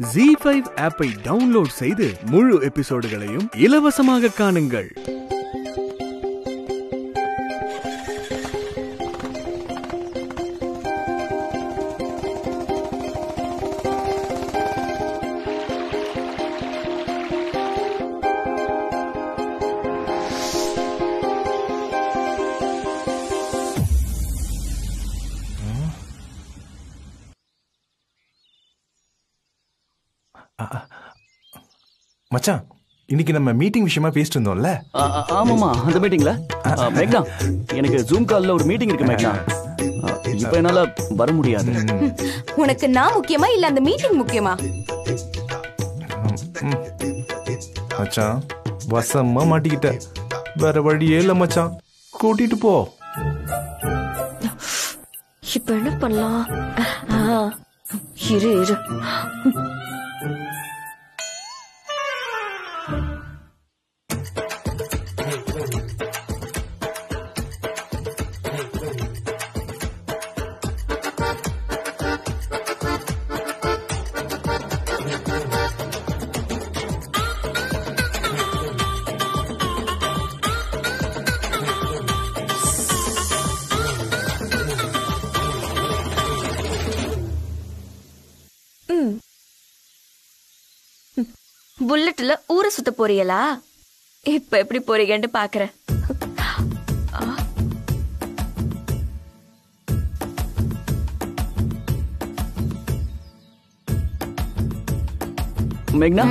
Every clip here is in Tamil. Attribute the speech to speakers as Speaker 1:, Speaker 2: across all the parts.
Speaker 1: ஜி ஃபைவ் ஆப்பை டவுன்லோட் செய்து முழு எபிசோடுகளையும் இலவசமாக காணுங்கள்.
Speaker 2: மச்சான் இன்னைக்கு நம்ம மீட்டிங் விஷயமா பேசிட்டு இருந்தோம்ல?
Speaker 3: ஆமாமா அந்த மீட்டிங்ல மேக்னா எனக்கு ஜூம் கால்ல ஒரு மீட்டிங் இருக்கு மேக்னா இப்ப என்னால வர முடியாது.
Speaker 4: உனக்கு நான் முக்கியமா இல்ல அந்த மீட்டிங் முக்கியமா?
Speaker 2: மச்சான் வசமா மாட்டிக்கிட்ட. வேற வழியே இல்ல மச்சான். கூட்டிட்டு போ.
Speaker 5: இப்ப என்ன பண்ணலாம்? ஆ, இரு. இரு புல்லட்ல ஊரை சுத்த போறீங்களா? இப்ப எப்படி போறீங்கன்னு பாக்குறேன்.
Speaker 3: மேக்னா?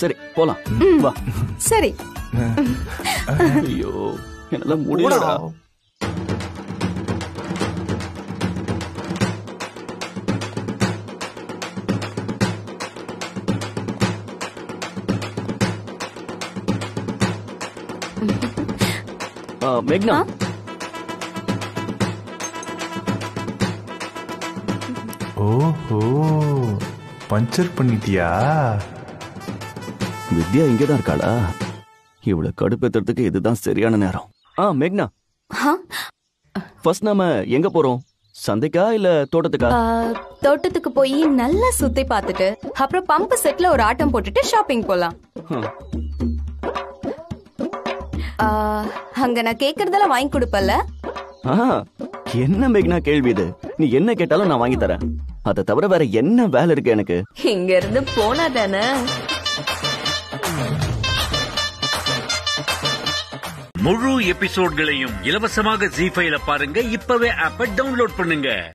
Speaker 3: சரி போலாம். வா.
Speaker 4: சரி.
Speaker 3: ஐயோ என்னால முடியலடா. மேக்னா.
Speaker 2: ஓஹோ பஞ்சர் பண்ணிட்டியா?
Speaker 3: வித்யா இங்கதான் இருக்காளா? இவ்வளவு கடுப்பேத்துறதுக்கு இதுதான் சரியான நேரம். ஆ மேக்னா. ஃபர்ஸ்ட் நாம எங்க போறோம்? சந்தைக்கா இல்ல தோட்டத்துக்கா?
Speaker 4: தோட்டத்துக்கு போய் நல்லா சுத்தி பார்த்துட்டு அப்புறம் பம்பு செட்ல ஒரு ஆட்டம் போட்டுட்டு ஷாப்பிங் போலாம். அங்க நான் கேக்குறதெல்லாம் வாங்கி கொடுப்பல்ல
Speaker 3: ஆ, என்ன மேக்னா கேள்வி இது? நீ என்ன கேட்டாலும் நான் வாங்கி தரேன். அதை தவிர வேற என்ன வேலை இருக்கு எனக்கு?
Speaker 5: இங்க இருந்து போனா தானே.
Speaker 6: முழு எபிசோட்களையும் இலவசமாக ஜி ஃபைல பாருங்க. இப்பவே ஆப்ப டவுன்லோட் பண்ணுங்க.